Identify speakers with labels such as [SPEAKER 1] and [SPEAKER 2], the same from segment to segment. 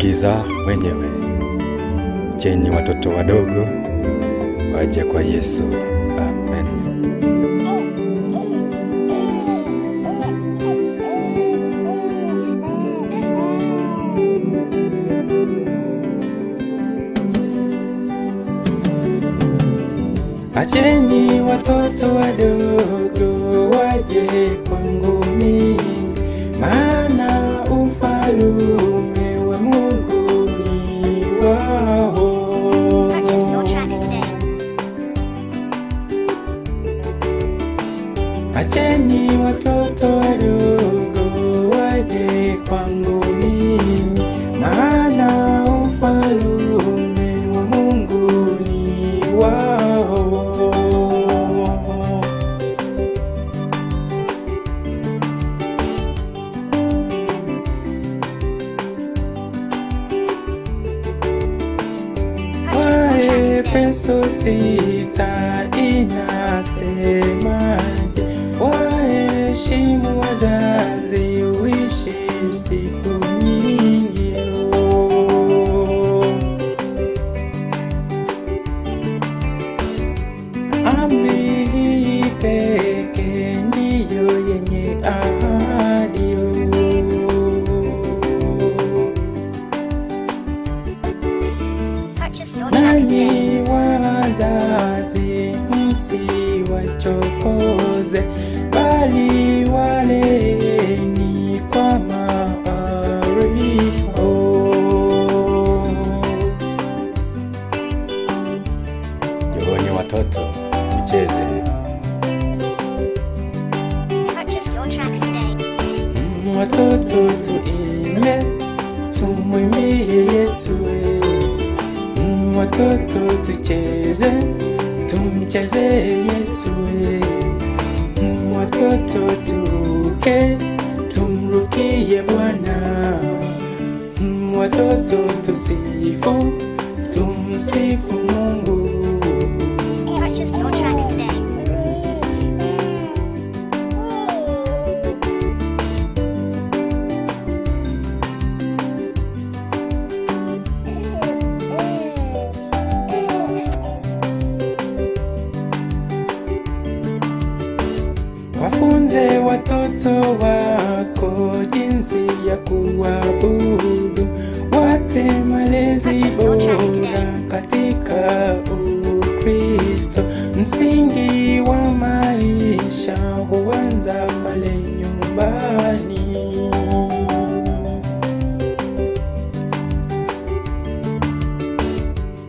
[SPEAKER 1] giza wenyewe. Jeni watoto wadogo waje kwa Yesu. Amen. Acheni watoto wadogo waje kwangu mimi, maana ufalume Acheni watoto wadogo waje kwangu mimi, maana ufalume wa Mungu ni wao. Waefeso sita inasemaje? Wazazi, uishi siku nyingi. Amri hii pekee ndiyo yenye ahadi. nani. Wazazi msiwachokoze, bali watoto, tucheze. Watoto tuime, tumwimbie Yesu. we. Watoto tucheze, tumcheze Yesu. we. Watoto turuke, tumrukie Bwana. Watoto tusifu, tumsifu Mungu. Watoto wako jinsi ya kuabudu, wape malezi bora katika Ukristo. Msingi wa maisha huanza pale nyumbani.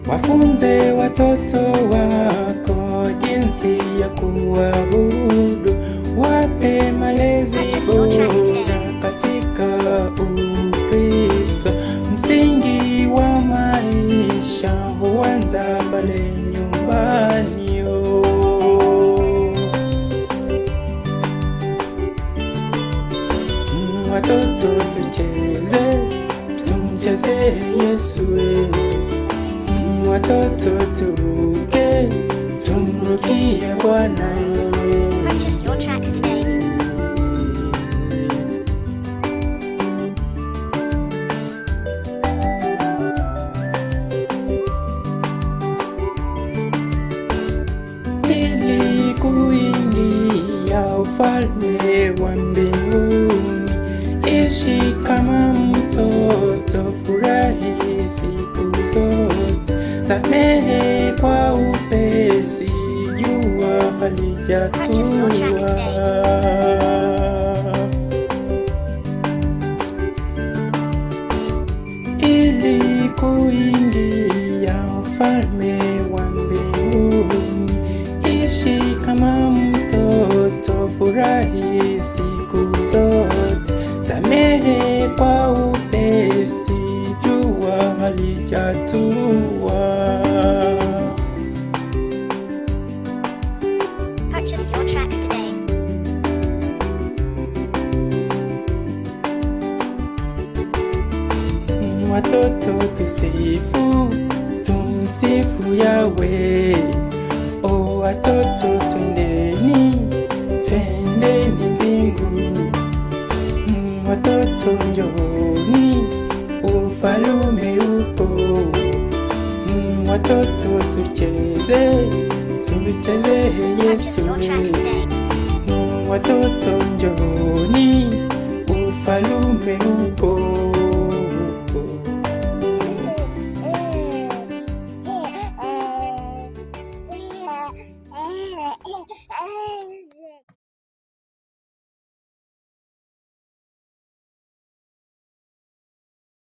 [SPEAKER 1] Wafunze watoto wako jinsi ya kuabudu, wape malezi bora katika Ukristo. Msingi wa maisha huanza pale nyumbani. oh. Mm, Watoto tucheze, tumcheze Yesu. Mm, Watoto tuke, tumrukie Bwana. Ufalme wa mbinguni. Ishi kama mtoto, furahi siku zote, samehe kwa upesi, jua halijatua. kuingia ufalme kwa upesi, jua halijatua.
[SPEAKER 2] Purchase your tracks today.
[SPEAKER 1] Watoto tusifu, tumsifu Yawe. O watoto twendeni, Watoto njooni, ufalume upo. Mm, Watoto tucheze,
[SPEAKER 2] Purchase
[SPEAKER 1] Yesu. Mm, Watoto njoni, ufalume upo.